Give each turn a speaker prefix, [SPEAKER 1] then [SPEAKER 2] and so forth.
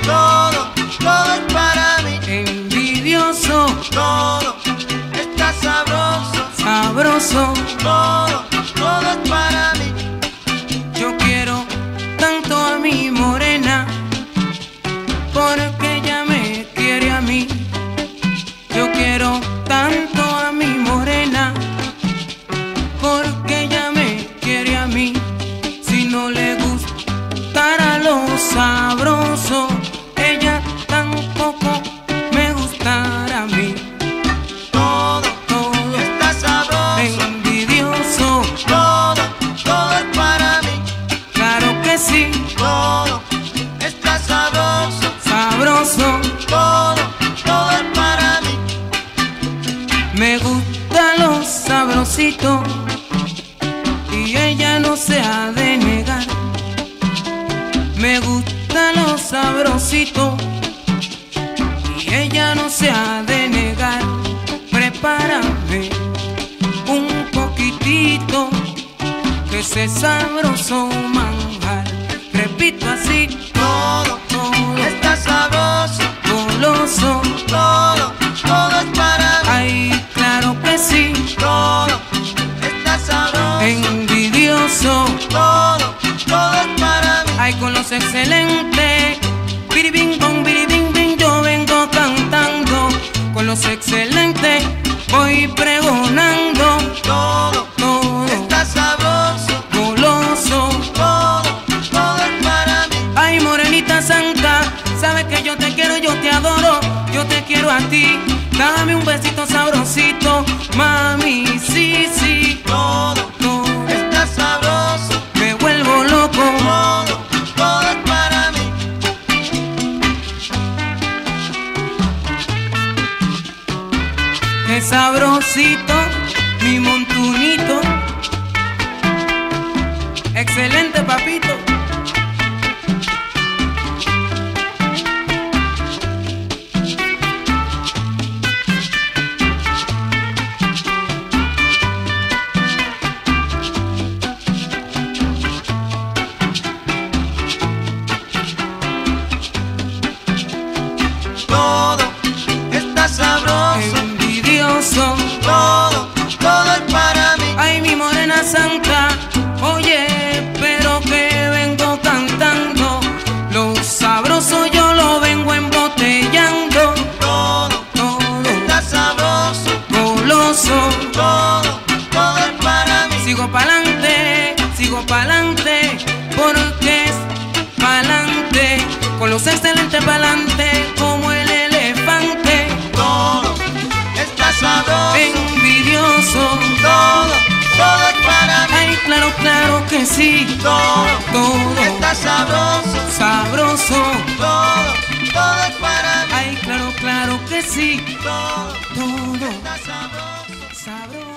[SPEAKER 1] todo,
[SPEAKER 2] y ella no se ha de negar. Me gusta lo sabrosito y ella no se ha de negar. Prepárame un poquitito que ese sabroso manjar. Repito así,
[SPEAKER 1] Todo
[SPEAKER 2] todo
[SPEAKER 1] está sabroso,
[SPEAKER 2] goloso. Con los excelentes. Biribing bong, biribing bing, yo vengo cantando. Con los excelentes voy pregonando.
[SPEAKER 1] Todo
[SPEAKER 2] Todo
[SPEAKER 1] está sabroso,
[SPEAKER 2] goloso.
[SPEAKER 1] todo, todo es para mí.
[SPEAKER 2] Ay, morenita santa, sabes que yo te quiero, yo te adoro, yo te quiero a ti. Dame un besito sabrosito, mami, sí, sí.
[SPEAKER 1] Todo
[SPEAKER 2] Qué sabrosito, mi montunito. Excelente, papito. con los excelentes pa'lante como el elefante.
[SPEAKER 1] Todo es casador,
[SPEAKER 2] envidioso.
[SPEAKER 1] Todo, todo es para mí.
[SPEAKER 2] Ay, claro, claro que sí.
[SPEAKER 1] Todo,
[SPEAKER 2] todo
[SPEAKER 1] está sabroso,
[SPEAKER 2] sabroso.
[SPEAKER 1] Todo, todo es para mí.
[SPEAKER 2] Ay, claro, claro que sí.
[SPEAKER 1] Todo, todo está sabroso, sabroso.